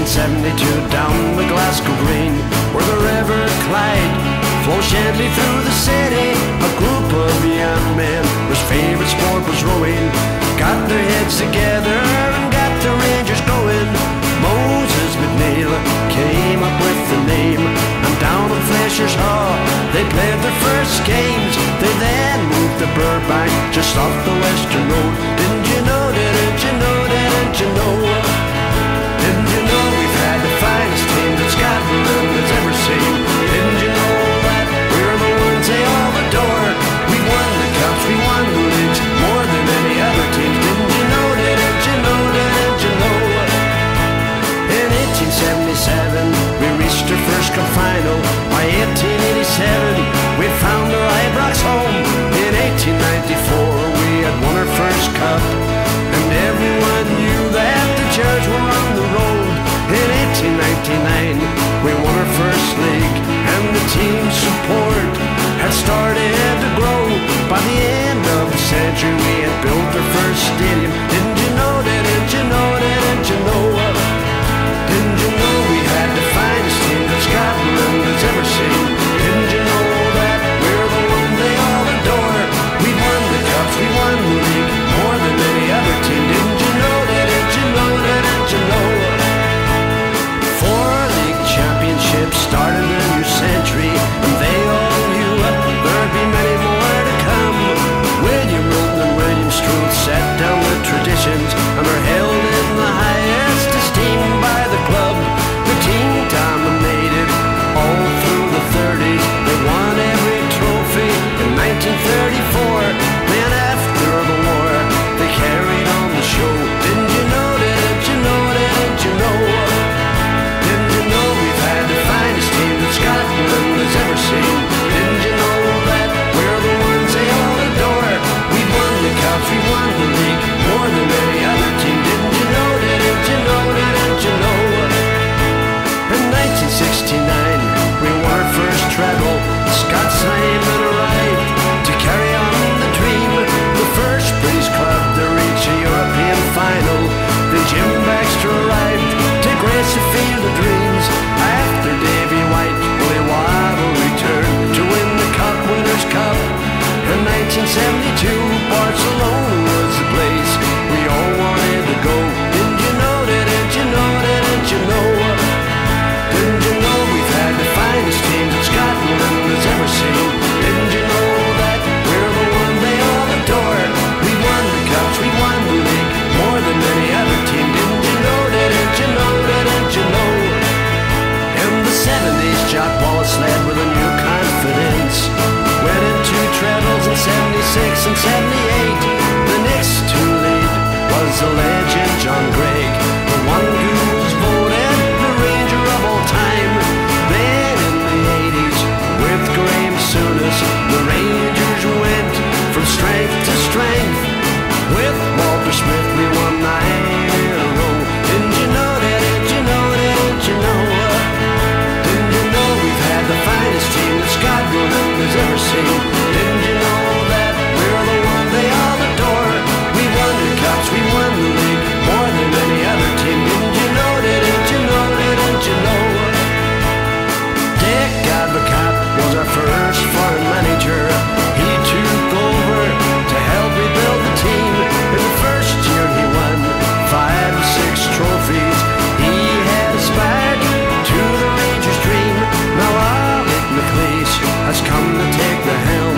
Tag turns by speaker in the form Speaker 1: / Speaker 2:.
Speaker 1: 1972 down the Glasgow Green, where the River Clyde flows gently through the city. A group of young men whose favorite sport was rowing got their heads together and got the Rangers going. Moses McNeil came up with the name, and down in Flesher's Haugh they played their first games. They then moved to Burnbank just off the Western Road. Didn't you know? Didn't you know? Didn't you know? We won our first league and the team support had started to grow. By the end of the century, we had built our first stadium 1972 you. take the helm.